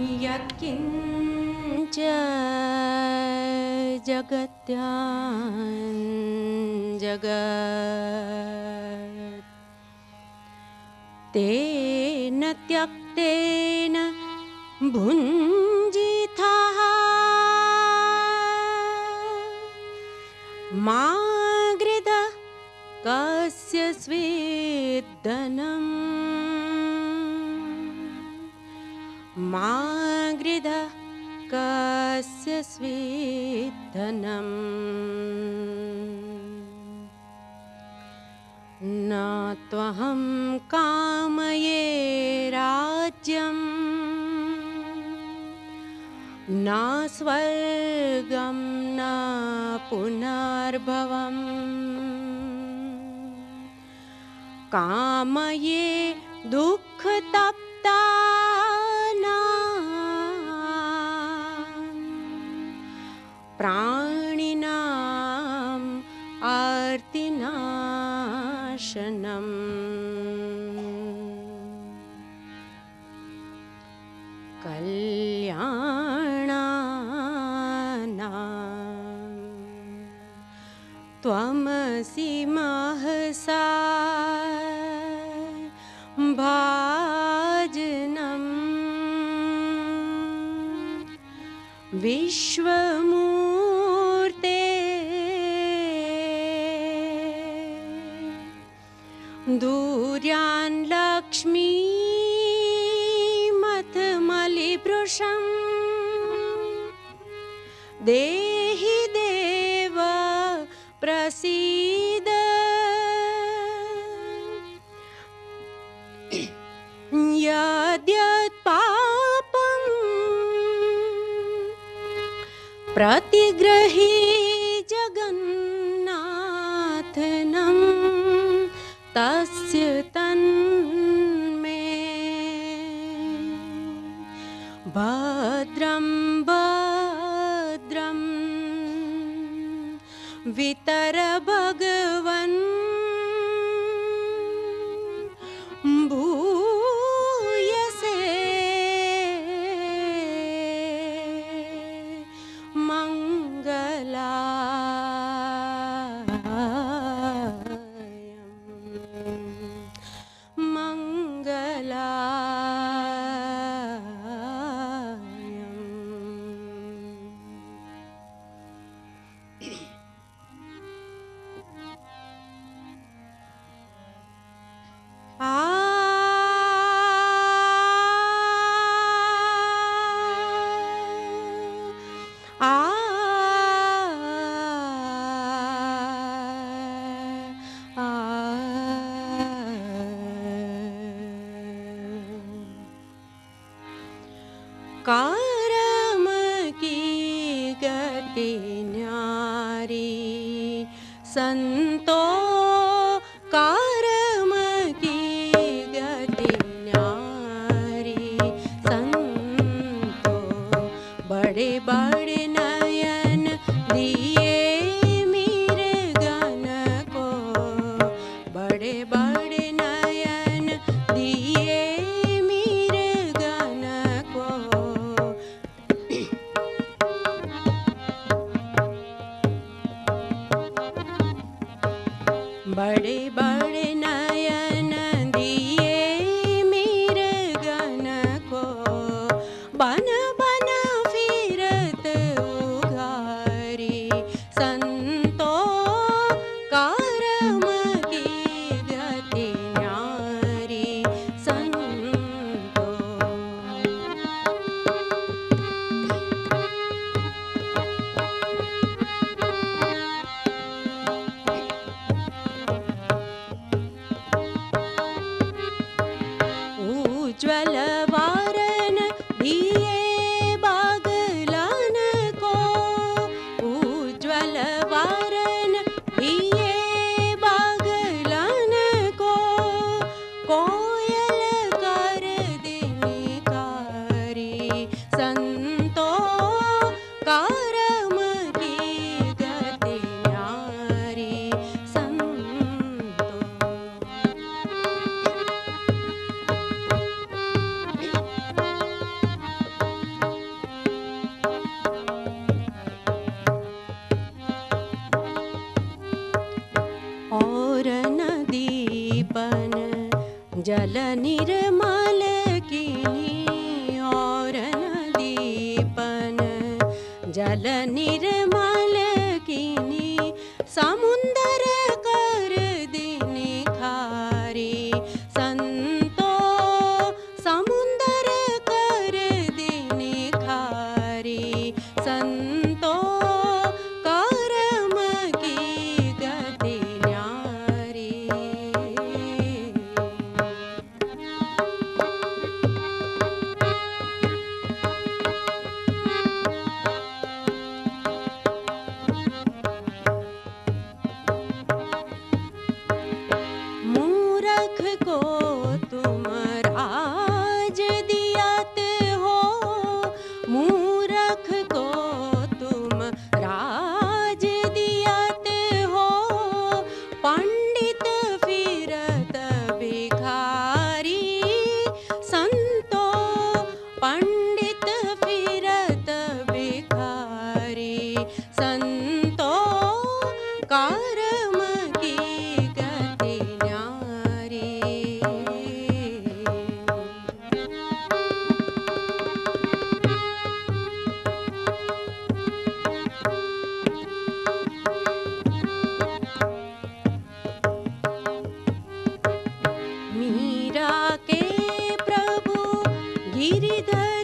यत्किञ्च जगत्या जगत्। तेन त्यक्तेन भुञ्जितः। मा गृद कस्य स्वेदनम् मा गृद कस्य स्वेदनम् न त्वहं कामये राज्यम् न स्वर्गं न पुनर्भवम्। कामये दुःखतप्ता प्राणिनाम् आर्तिनाशनम्। कल्याणा त्वमसि महसा भाजनम्। विश्वमूर्ते दूर्यान् लक्ष्मीमथमलिभृशम् देहि देव प्रसीद। यद्यत् पापम् प्रतिग्रही भद्रं भद्रं। वितर भगवन् कारम की गति न्यारी। संतो जल निर्म फिरत भिखारी। संतो कर्म की गति न्यारी। मीरा के प्रभु गिरिधर